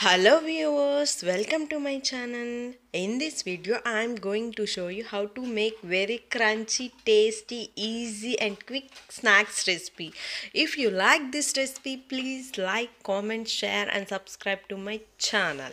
Hello viewers, welcome to my channel. In this video, I am going to show you how to make very crunchy, tasty, easy and quick snacks recipe. If you like this recipe, please like, comment, share and subscribe to my channel.